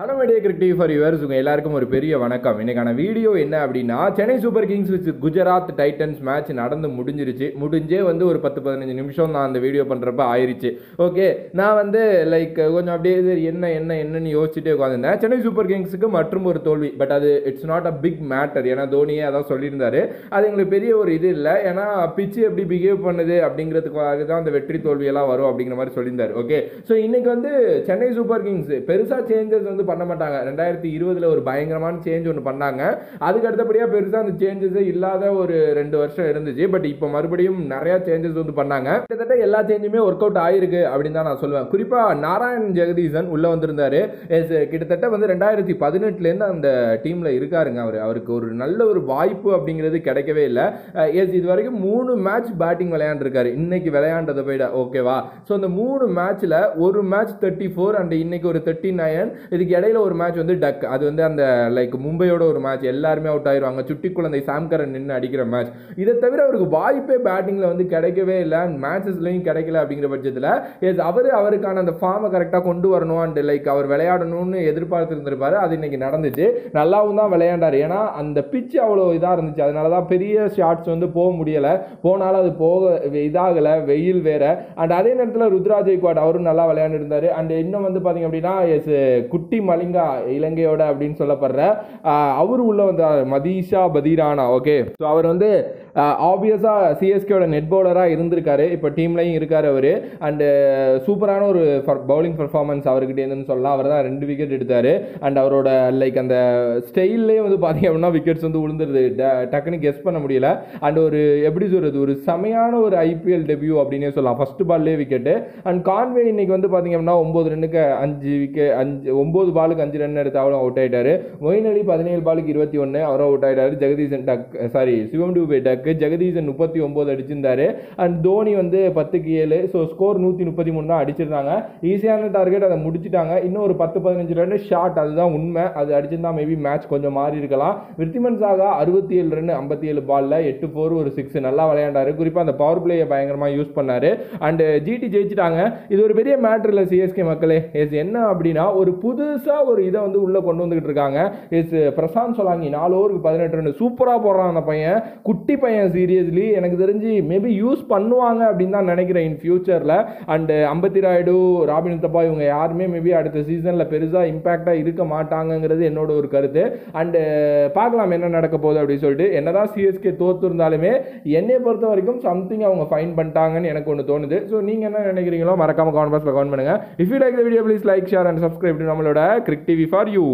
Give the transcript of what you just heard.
Hello media cricket for yours உங்கள் எல்லாருக்கும் ஒரு பெரிய வணக்கம். இன்னைக்கான வீடியோ என்ன அப்படின்னா Chennai super kings with Gujarat titans match நடந்து முடிஞ்சிருச்சு. முடிஞ்சே வந்து ஒரு பத்து பதினஞ்சு நிமிஷம் நான் அந்த வீடியோ பண்ணுறப்ப ஆயிடுச்சு ஓகே நான் வந்து லைக் கொஞ்சம் அப்படியே சரி என்ன என்ன என்னன்னு யோசிச்சுட்டே உட்காந்துருந்தேன் சென்னை சூப்பர் கிங்ஸுக்கு மற்றும் ஒரு தோல்வி. பட் அது it's not a big matter ஏன்னா தோனியே அதான் சொல்லியிருந்தார். அது எங்களுக்கு பெரிய ஒரு இது இல்லை. ஏன்னா பிச்சு எப்படி பிஹேவ் பண்ணுது அப்படிங்கிறதுக்காக தான் அந்த வெற்றி தோல்வியெல்லாம் வரும் அப்படிங்கிற மாதிரி சொல்லியிருந்தார். ஓகே ஸோ இன்றைக்கி வந்து சென்னை சூப்பர் கிங்ஸ் பெருசாக சேஞ்சஸ் வந்து பண்ண மாட்டாங்க. ரெண்டாயிரத்தி இருபதுல ஒரு பயங்கரமான சேஞ்ச் ஒன்று பண்ணாங்க. அதுக்கு அடுத்தபடியாக பெருசாக அந்த சேஞ்சஸே இல்லாத ஒரு ரெண்டு வருஷம் இருந்துச்சு. பட் இப்போ மறுபடியும் நிறையா சேஞ்சஸ் வந்து பண்ணாங்க. கிட்டத்தட்ட எல்லா சேஞ்சுமே ஒர்க் அவுட் ஆயிருக்கு அப்படின்னு தான் நான் சொல்லுவேன். குறிப்பாக நாராயண் ஜெகதீசன் உள்ளே வந்திருந்தாரு. எஸ் கிட்டத்தட்ட வந்து ரெண்டாயிரத்தி பதினெட்டுலேருந்து அந்த டீமில் இருக்காருங்க அவர். அவருக்கு ஒரு நல்ல ஒரு வாய்ப்பு அப்படிங்கிறது கிடைக்கவே இல்லை. எஸ் இது வரைக்கும் மூணு மேட்ச் பேட்டிங் விளையாண்டுருக்காரு. இன்னைக்கு விளையாண்டதை விட ஓகேவா ஸோ அந்த மூணு மேட்ச்சில் ஒரு மேட்ச் தேர்ட்டி ஃபோர் அண்ட் இன்னைக்கு ஒரு தேர்ட்டி நைன் இதுக்கு இடையில ஒரு மேட்ச் வந்து டக் அது வந்து அந்த லைக் மும்பையோட ஒரு மேட்ச் எல்லாருமே அவுட் ஆயிடுவாங்க சுட்டி குழந்தை சாம்கரன் நின்று அடிக்கிற மேட்ச் இதை தவிர அவருக்கு வாய்ப்பே பேட்டிங்கில் வந்து கிடைக்கவே இல்லை. அண்ட் மேட்சஸ்லையும் கிடைக்கல அப்படிங்கிற பட்சத்தில் எஸ் அவர் அவருக்கான அந்த ஃபார்மை கரெக்டாக கொண்டு வரணும். அண்ட் லைக் அவர் விளையாடணும்னு எதிர்பார்த்துருந்துருப்பாரு. அது இன்னைக்கு நடந்துச்சு. நல்லாவும் தான் விளையாண்டார். ஏன்னா அந்த பிச்சு அவ்வளோ இதாக இருந்துச்சு. அதனால தான் பெரிய ஷாட்ஸ் வந்து போக முடியலை. போனாலும் அது போக இதாகலை. வெயில் வேற. அண்ட் அதே நேரத்தில் ருத்ராஜ் ஜெய்க்வாட் அவரும் நல்லா விளையாண்டுருந்தார் அண்ட் இன்னும் வந்து பார்த்தீங்க அப்படின்னா எஸ் குட்டி மலிங்கா இலங்கையோட அப்படின்னு சொல்லப்படுற அவர் உள்ள வந்தார் மதீஷா பதீரானா ஓகே ஸோ அவர் வந்து ஆப்வியஸாக சிஎஸ்கேயோட நெட் பவுலராக இருந்திருக்காரு. இப்போ டீம்லையும் இருக்கார் அவர். அண்டு சூப்பரான ஒரு பவுலிங் பர்ஃபார்மன்ஸ் அவர்கிட்டேருந்துன்னு சொல்லலாம். அவர் தான் ரெண்டு விக்கெட் எடுத்தார். அண்ட் அவரோட லைக் அந்த ஸ்டைல்லே வந்து பார்த்தீங்க அப்படின்னா விக்கெட்ஸ் வந்து விழுந்துருது டக்குன்னு கெஸ் பண்ண முடியல. அண்ட் ஒரு எப்படி சொல்கிறது ஒரு செமையான ஒரு ஐபிஎல் டெபியூ அப்படின்னே சொல்லலாம். ஃபஸ்ட்டு பால்லே விக்கெட்டு அண்ட் கான்வே இன்னைக்கு வந்து பார்த்தீங்க அப்படின்னா ஒம்பது ரன்னுக்கு அஞ்சு விக்கெட் அஞ்சு ஒம்பது பாலுக்கு அஞ்சு ரன் எடுத்து அவரும் அவுட் ஆயிட்டாரு. மொயின் அலி பதினேழு பாலுக்கு இருபத்தி ஒன்று அவரும் அவுட் ஆயிட்டாரு. Jagadeesan duck sorry Shivam Dube duck Jagadeesan முப்பத்தி ஒம்பது அடிச்சிருந்தாரு. அண்ட் தோனி வந்து பத்துக்கு ஏழு ஸோ ஸ்கோர் நூற்றி முப்பத்தி மூணு தான் அடிச்சிருந்தாங்க. ஈஸியான டார்கெட் அதை முடிச்சிட்டாங்க. இன்னும் ஒரு பத்து பதினஞ்சு ரன் ஷாட் அதுதான் உண்மை. அது அடிச்சிருந்தா மேபி மேட்ச் கொஞ்சம் மாறி இருக்கலாம். விருத்திமன் சாகா அறுபத்தி ஏழு ரன் ஐம்பத்தி ஏழு பாலில் எட்டு ஃபோர் ஒரு சிக்ஸ் நல்லா விளையாண்டாரு. குறிப்பாக அந்த பவர் பிளேயை பயங்கரமாக யூஸ் பண்ணாரு. அண்ட் ஜிடி ஜெயிச்சிட்டாங்க. இது ஒரு பெரிய மேட்ரு இல்லை சிஎஸ்கே மக்களே. எஸ் என்ன அப்படின்னா ஒரு புது பெருசாக ஒரு இதை வந்து உள்ளே கொண்டு வந்துக்கிட்டு இருக்காங்க. இஸ் uh, பிரசாந்த் சொலாங்கி நாலு ஓவருக்கு பதினெட்டு ரெண்டு சூப்பராக போடுறான் அந்த பையன். குட்டி பையன் சீரியஸ்லி எனக்கு தெரிஞ்சு மேபி யூஸ் பண்ணுவாங்க அப்படின்னு தான் நினைக்கிறேன் இன் ஃபியூச்சரில் அண்டு அம்பத்தி ராயுடு ராபின் உத்தப்பா இவங்க யாருமே மேபி அடுத்த சீசனில் பெருசாக இம்பேக்டாக இருக்க மாட்டாங்கங்கிறது என்னோட ஒரு கருத்து. அண்டு uh, பார்க்கலாம் என்ன நடக்க போகுது அப்படின்னு சொல்லிட்டு. என்னதான் சிஎஸ்கே தோத்துருந்தாலுமே என்னை பொறுத்த வரைக்கும் சம்திங் அவங்க ஃபைன் பண்ணிட்டாங்கன்னு எனக்கு ஒன்று தோணுது. ஸோ நீங்கள் என்ன நினைக்கிறீங்களோ மறக்காம கமெண்ட் பாக்ஸில் கமெண்ட் பண்ணுங்கள் if you like the video please like share and subscribe நம்மளோட கிரிக் டிவி ஃபார் யூ